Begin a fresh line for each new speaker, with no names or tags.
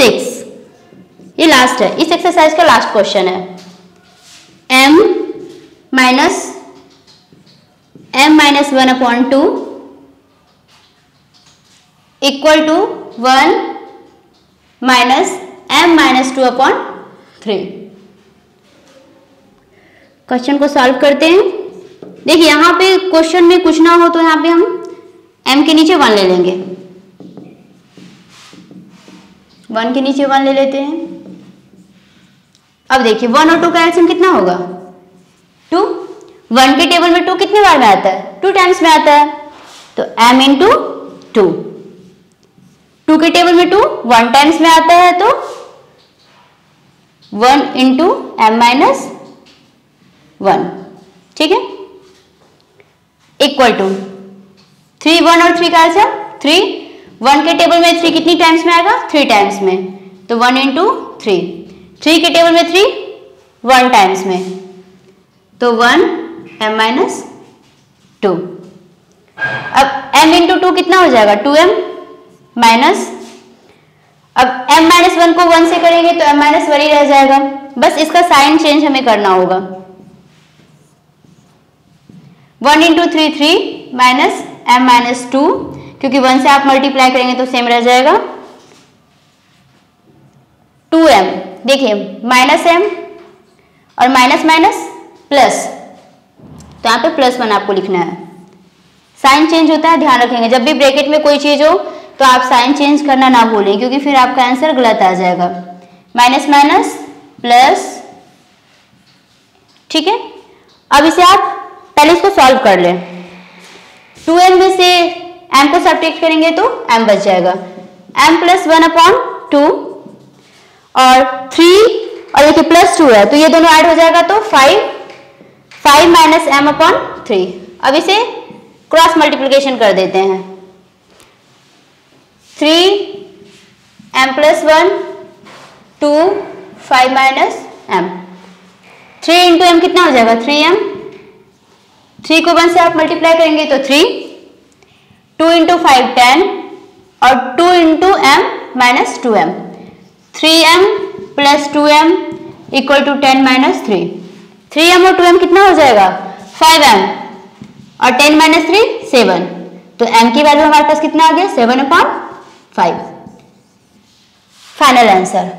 Six ये last है। इस एक्सरसाइज का लास्ट क्वेश्चन है। M minus M minus one upon two equal to one minus M minus two upon three question को solve करते हैं। देखिए, यहाँ पे क्वेश्चन में कुछ ना हो तो यहाँ पे हम m के नीचे वन ले लेंगे। वन के नीचे वन ले लेते हैं। अब देखिए, वन और टू का एल्सियम कितना होगा? टू वन के टेबल में टू कितने बार में आता है? टू टाइम्स में आता है। तो m इंटू टू टू के टेबल में टू वन टाइम्स में आता है तो one into M minus one ठीक है? इक्वल टू थ्री वन और थ्री का आंसर थ्री वन के टेबल में थ्री कितनी टाइम्स में आएगा? थ्री टाइम्स में। तो वन इंटू थ्री थ्री के टेबल में थ्री वन टाइम्स में। तो वन एम माइनस टू अब m इंटू टू कितना हो जाएगा? टू एम माइनस अब m माइनस वन को वन से करेंगे तो m माइनस वन ही रह जाएगा। बस इसका साइन चेंज हमें करना होगा। One into three three minus M minus two क्योंकि वन से आप मल्टीप्लाई करेंगे तो सेम रह जाएगा। टू एम देखिए माइनस एम और माइनस माइनस प्लस तो यहाँ पे प्लस वन आपको लिखना है। साइन चेंज होता है, ध्यान रखेंगे। जब भी ब्रैकेट में कोई चीज़ हो तो आप साइन चेंज करना ना भूलें, क्योंकि फिर आपका आंसर गलत आ जाएगा। माइनस माइनस प्लस ठीक है? अब इसे आप पहले इसको सॉल्व कर लें। टू एम में से एम को सब्ट्रैक्ट करेंगे तो एम बच जाएगा। M plus one upon two और थ्री और देखिए प्लस टू है तो ये दोनों ऐड हो जाएगा तो five five minus M upon three अब इसे क्रॉस मल्टीप्लीकेशन कर देते हैं। Three M plus one two five minus M three into M कितना हो जाएगा? थ्री एम थ्री को वन से आप मल्टीप्लाई करेंगे तो three two into five ten और two into M minus two M. Three M plus two M equal to ten minus three. Three M और टू एम कितना हो जाएगा? फाइव एम और टेन माइनस थ्री, सेवन। तो M की value हमारे पास कितना आ गया? Seven upon five final answer